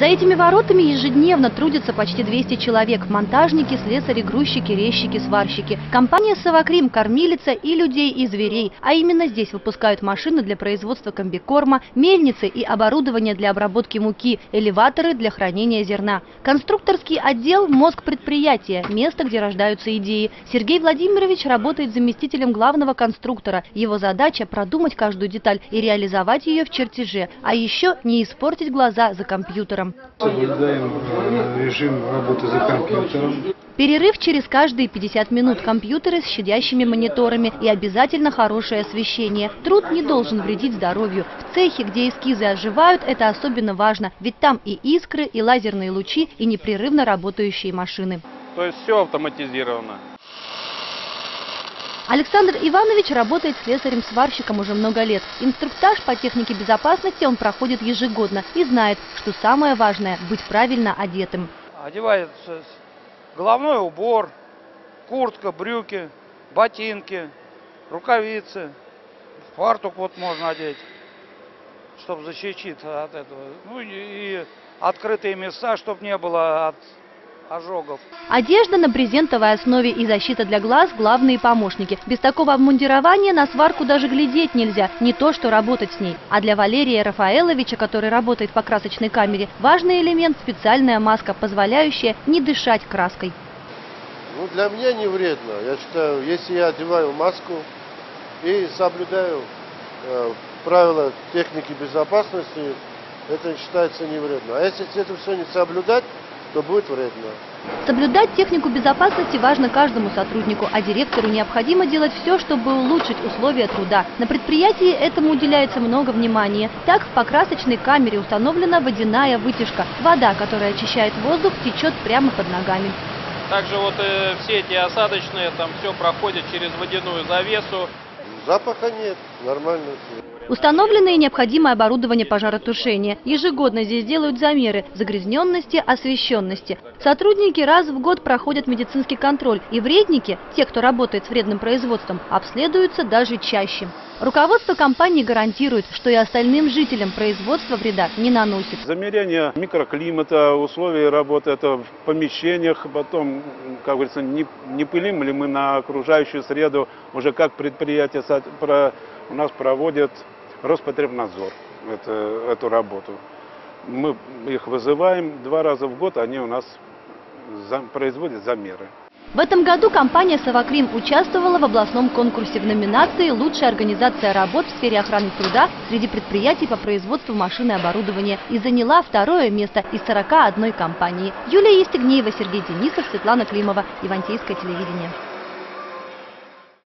За этими воротами ежедневно трудятся почти 200 человек – монтажники, слесари, грузчики, резчики, сварщики. Компания «Савакрим» – кормилица и людей, и зверей. А именно здесь выпускают машины для производства комбикорма, мельницы и оборудование для обработки муки, элеваторы для хранения зерна. Конструкторский отдел – мозг предприятия, место, где рождаются идеи. Сергей Владимирович работает заместителем главного конструктора. Его задача – продумать каждую деталь и реализовать ее в чертеже. А еще не испортить глаза за компьютером. Соблюдаем режим работы за компьютером. Перерыв через каждые 50 минут, компьютеры с щадящими мониторами и обязательно хорошее освещение. Труд не должен вредить здоровью. В цехе, где эскизы оживают, это особенно важно, ведь там и искры, и лазерные лучи, и непрерывно работающие машины. То есть все автоматизировано. Александр Иванович работает слесарем-сварщиком уже много лет. Инструктаж по технике безопасности он проходит ежегодно и знает, что самое важное – быть правильно одетым. Одевается головной убор, куртка, брюки, ботинки, рукавицы, фартук вот можно одеть, чтобы защититься от этого. Ну и, открытые места, чтобы не было от ожогов. Одежда на брезентовой основе и защита для глаз – главные помощники. Без такого обмундирования на сварку даже глядеть нельзя, не то что работать с ней. А для Валерия Рафаэловича, который работает по красочной камере, важный элемент – специальная маска, позволяющая не дышать краской. Ну, для меня не вредно. Я считаю, если я одеваю маску и соблюдаю э, правила техники безопасности, это считается не вредно. А если это все не соблюдать, то будет вредно. Соблюдать технику безопасности важно каждому сотруднику, а директору необходимо делать все, чтобы улучшить условия труда. На предприятии этому уделяется много внимания. Так, в покрасочной камере установлена водяная вытяжка. Вода, которая очищает воздух, течет прямо под ногами. Также вот э, все эти осадочные, там все проходит через водяную завесу. Запаха нет, нормально все. Установлено и необходимое оборудование пожаротушения. Ежегодно здесь делают замеры загрязненности, освещенности. Сотрудники раз в год проходят медицинский контроль. И вредники, те, кто работает с вредным производством, обследуются даже чаще. Руководство компании гарантирует, что и остальным жителям производство вреда не наносит. Замерение микроклимата, условий работы это в помещениях, потом, как говорится, не, не пылим ли мы на окружающую среду, уже как предприятие у нас проводит Роспотребнадзор это, эту работу. Мы их вызываем два раза в год, они у нас за, производят замеры. В этом году компания «Савакрим» участвовала в областном конкурсе в номинации «Лучшая организация работ в сфере охраны труда среди предприятий по производству машин и оборудования» и заняла второе место из 41 компании. Юлия Естегнеева, Сергей Денисов, Светлана Климова. Ивантейское телевидение.